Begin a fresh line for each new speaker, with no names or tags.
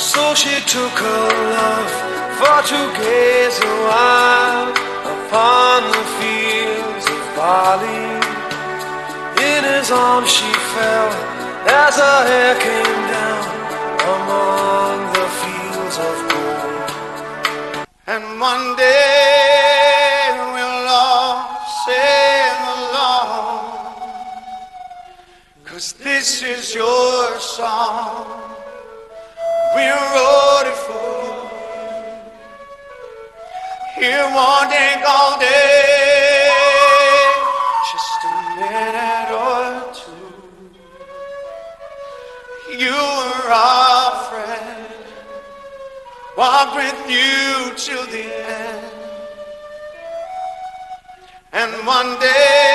So she took her love for to gaze a while upon the fields of barley. In his arms she fell as her hair came down among the fields of gold.
And one day we'll all sing along. Cause this is your song. Day, all day. Just a minute or two. You were our friend. Walk with you till the end. And one day